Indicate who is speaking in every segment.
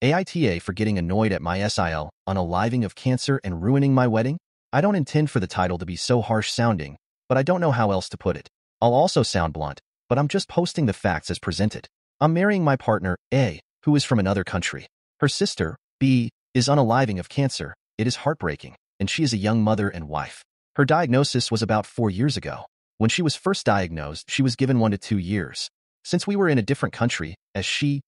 Speaker 1: AITA for getting annoyed at my SIL, unaliving of cancer and ruining my wedding? I don't intend for the title to be so harsh sounding, but I don't know how else to put it. I'll also sound blunt, but I'm just posting the facts as presented. I'm marrying my partner, A, who is from another country. Her sister, B, is unaliving of cancer. It is heartbreaking, and she is a young mother and wife. Her diagnosis was about four years ago. When she was first diagnosed, she was given one to two years. Since we were in a different country, as she,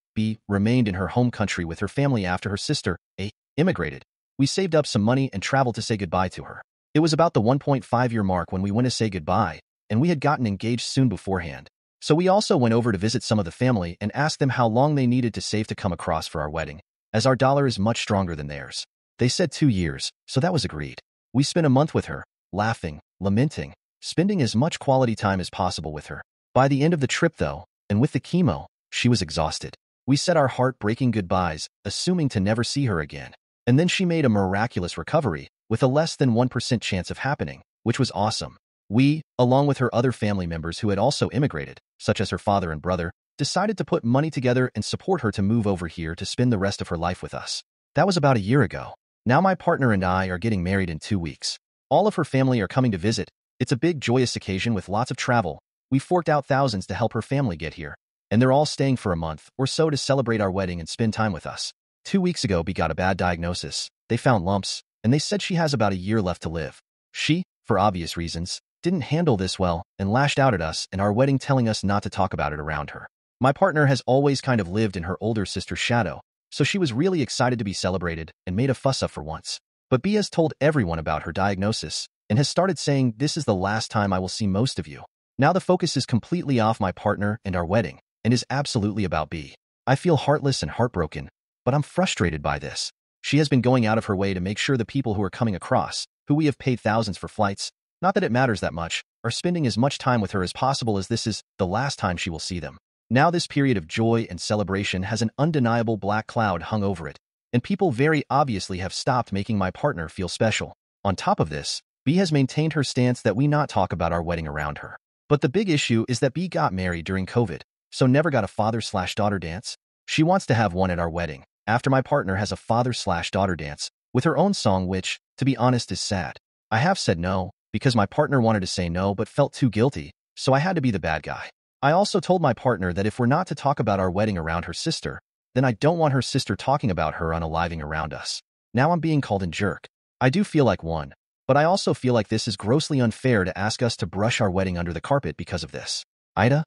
Speaker 1: Remained in her home country with her family after her sister, A, immigrated, we saved up some money and traveled to say goodbye to her. It was about the 1.5 year mark when we went to say goodbye, and we had gotten engaged soon beforehand. So we also went over to visit some of the family and asked them how long they needed to save to come across for our wedding, as our dollar is much stronger than theirs. They said two years, so that was agreed. We spent a month with her, laughing, lamenting, spending as much quality time as possible with her. By the end of the trip, though, and with the chemo, she was exhausted. We said our heartbreaking goodbyes, assuming to never see her again. And then she made a miraculous recovery, with a less than 1% chance of happening, which was awesome. We, along with her other family members who had also immigrated, such as her father and brother, decided to put money together and support her to move over here to spend the rest of her life with us. That was about a year ago. Now my partner and I are getting married in two weeks. All of her family are coming to visit. It's a big joyous occasion with lots of travel. We forked out thousands to help her family get here. And they're all staying for a month or so to celebrate our wedding and spend time with us. Two weeks ago, B got a bad diagnosis. They found lumps, and they said she has about a year left to live. She, for obvious reasons, didn't handle this well and lashed out at us and our wedding telling us not to talk about it around her. My partner has always kind of lived in her older sister's shadow, so she was really excited to be celebrated and made a fuss up for once. But B has told everyone about her diagnosis and has started saying, this is the last time I will see most of you. Now the focus is completely off my partner and our wedding and is absolutely about B. I feel heartless and heartbroken, but I'm frustrated by this. She has been going out of her way to make sure the people who are coming across, who we have paid thousands for flights, not that it matters that much, are spending as much time with her as possible as this is the last time she will see them. Now this period of joy and celebration has an undeniable black cloud hung over it, and people very obviously have stopped making my partner feel special. On top of this, B has maintained her stance that we not talk about our wedding around her. But the big issue is that B got married during COVID, so never got a father slash daughter dance. She wants to have one at our wedding, after my partner has a father slash daughter dance, with her own song which, to be honest, is sad. I have said no, because my partner wanted to say no but felt too guilty, so I had to be the bad guy. I also told my partner that if we're not to talk about our wedding around her sister, then I don't want her sister talking about her unaliving around us. Now I'm being called a jerk. I do feel like one, but I also feel like this is grossly unfair to ask us to brush our wedding under the carpet because of this. AITA,